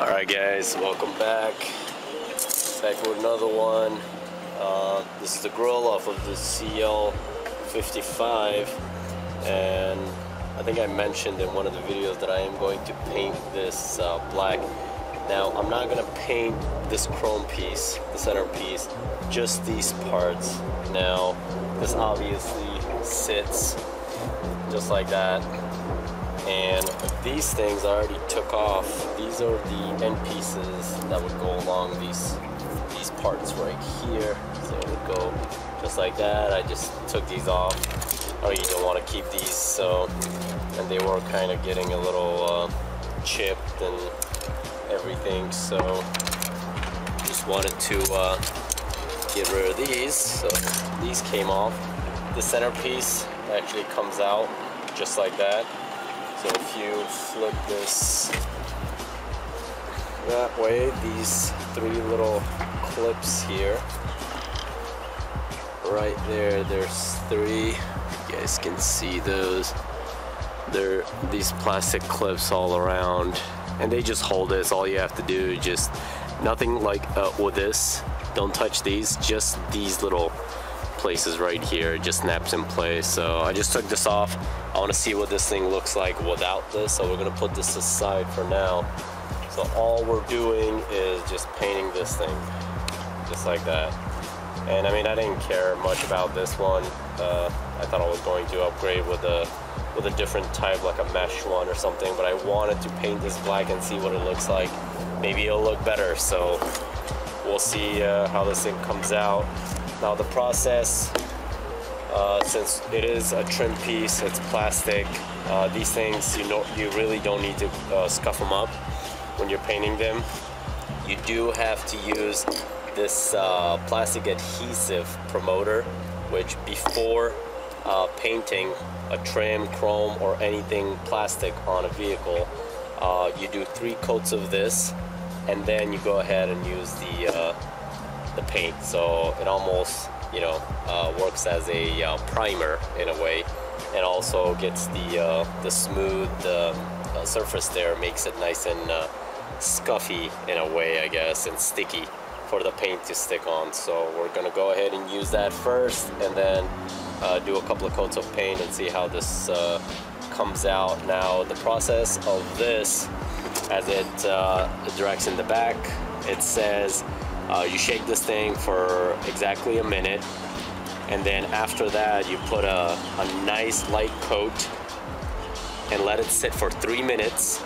Alright guys, welcome back. Back with another one. Uh, this is the grill off of the CL55 and I think I mentioned in one of the videos that I am going to paint this uh, black. Now I'm not going to paint this chrome piece, the center piece, just these parts. Now this obviously sits just like that and these things I already took off. These are the end pieces that would go along these these parts right here. So it would go just like that. I just took these off. I you don't want to keep these so and they were kind of getting a little uh, chipped and everything so just wanted to uh, get rid of these. So these came off. The centerpiece actually comes out just like that so if you flip this that way, these three little clips here, right there, there's three, you guys can see those. They're these plastic clips all around and they just hold this. All you have to do just, nothing like uh, with this, don't touch these, just these little places right here it just snaps in place. So I just took this off. I want to see what this thing looks like without this so we're gonna put this aside for now. So all we're doing is just painting this thing just like that. And I mean I didn't care much about this one. Uh, I thought I was going to upgrade with a with a different type like a mesh one or something but I wanted to paint this black and see what it looks like. Maybe it'll look better so we'll see uh, how this thing comes out now the process, uh, since it is a trim piece, it's plastic, uh, these things you know you really don't need to uh, scuff them up when you're painting them. You do have to use this uh, plastic adhesive promoter, which before uh, painting a trim, chrome, or anything plastic on a vehicle, uh, you do three coats of this, and then you go ahead and use the the paint so it almost you know uh, works as a uh, primer in a way. And also gets the uh, the smooth uh, surface there makes it nice and uh, scuffy in a way I guess and sticky for the paint to stick on. So we're gonna go ahead and use that first and then uh, do a couple of coats of paint and see how this comes out. Now the process of this as it directs in the back it says uh, you shake this thing for exactly a minute and then after that you put a, a nice light coat and let it sit for three minutes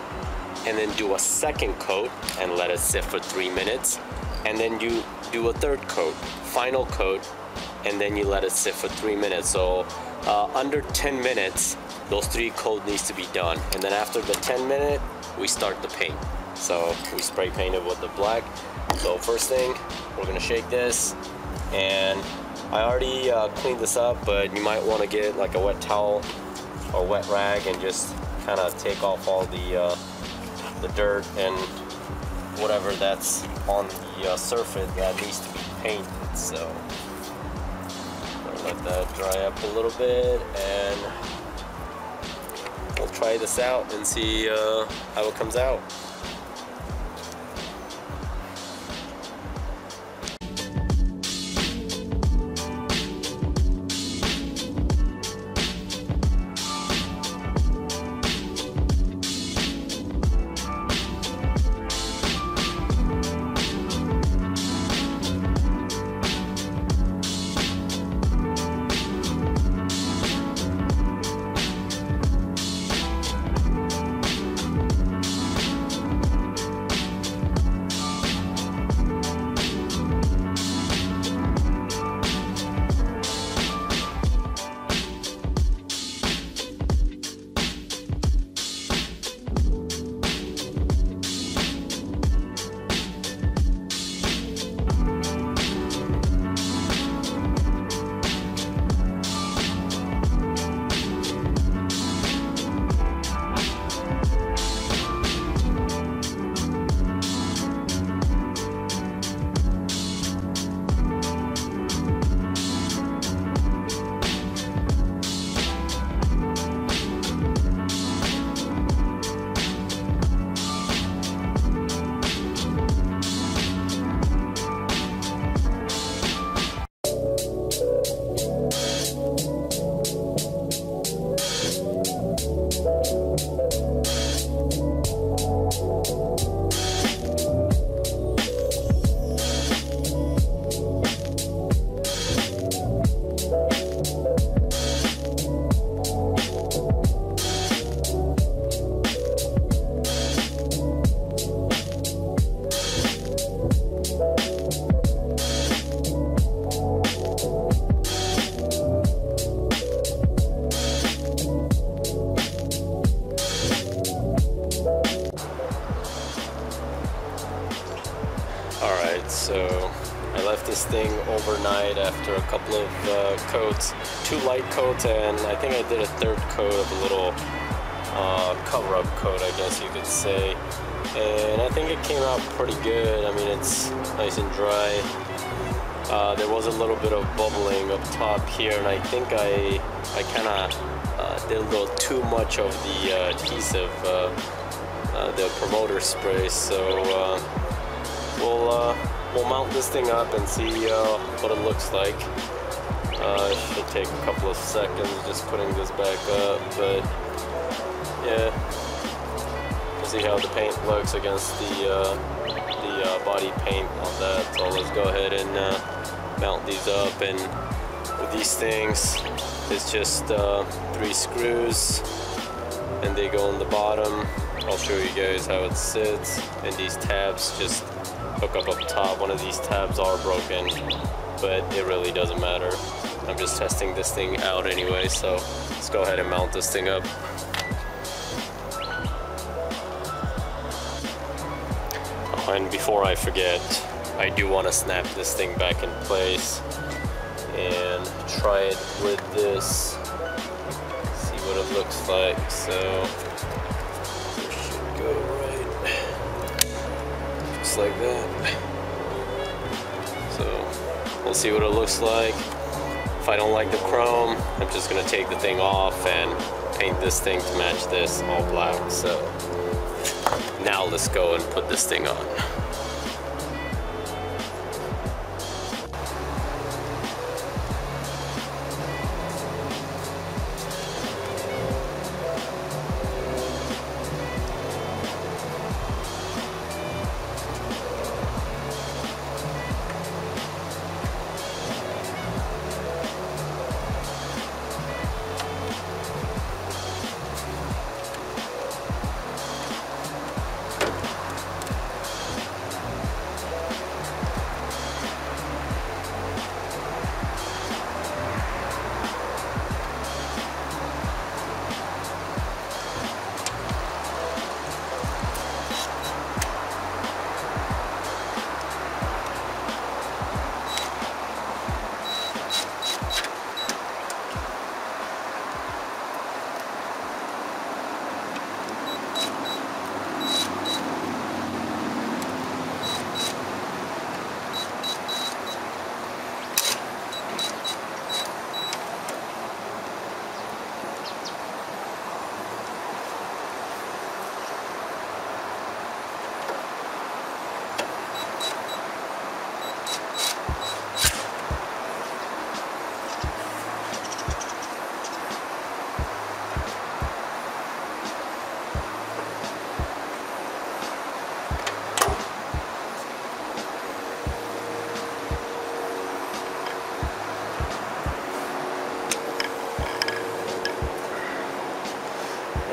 and then do a second coat and let it sit for three minutes and then you do a third coat final coat and then you let it sit for three minutes. So uh, under 10 minutes those three coats needs to be done and then after the 10 minute we start the paint so we spray paint it with the black so first thing, we're gonna shake this and I already uh, cleaned this up, but you might want to get like a wet towel or wet rag and just kind of take off all the uh, the dirt and whatever that's on the uh, surface that needs to be painted. So let that dry up a little bit and we'll try this out and see uh, how it comes out. Couple of uh, coats, two light coats, and I think I did a third coat of a little uh, cover-up coat, I guess you could say. And I think it came out pretty good. I mean, it's nice and dry. Uh, there was a little bit of bubbling up top here, and I think I I kind of uh, did a little too much of the uh, adhesive, uh, the promoter spray. So we'll we'll mount this thing up and see uh, what it looks like. Uh, it should take a couple of seconds just putting this back up, but yeah, we'll see how the paint looks against the uh, the body paint on that. So let's go ahead and mount these up and with these things it's just uh, three screws and they go on the bottom I'll show you guys how it sits and these tabs just hook up top. One of these tabs are broken but it really doesn't matter. I'm just testing this thing out anyway so let's go ahead and mount this thing up. Oh, and before I forget I do want to snap this thing back in place and try it with this. See what it looks like so it should go right like that. So we'll see what it looks like. If I don't like the chrome I'm just gonna take the thing off and paint this thing to match this all black. So now let's go and put this thing on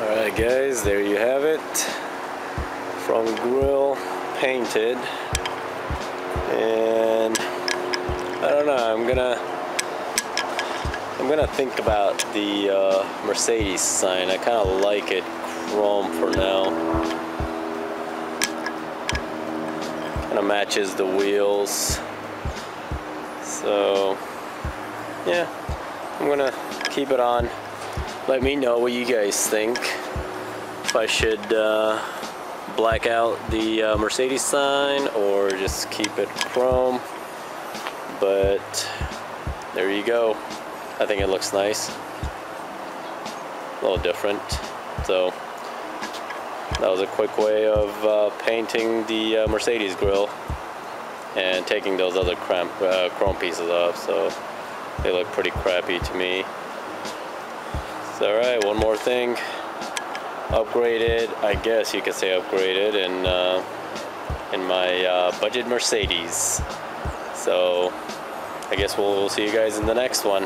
Alright guys, there you have it. From grill painted. And I don't know, I'm gonna I'm gonna think about the uh, Mercedes sign. I kinda like it chrome for now. Kinda matches the wheels. So yeah, I'm gonna keep it on let me know what you guys think. If I should uh, black out the uh, Mercedes sign or just keep it chrome. But there you go. I think it looks nice. A little different. So that was a quick way of uh, painting the uh, Mercedes grill and taking those other cramp, uh, chrome pieces off. So they look pretty crappy to me. All right, one more thing. Upgraded, I guess you could say upgraded in, uh, in my uh, budget Mercedes. So I guess we'll, we'll see you guys in the next one.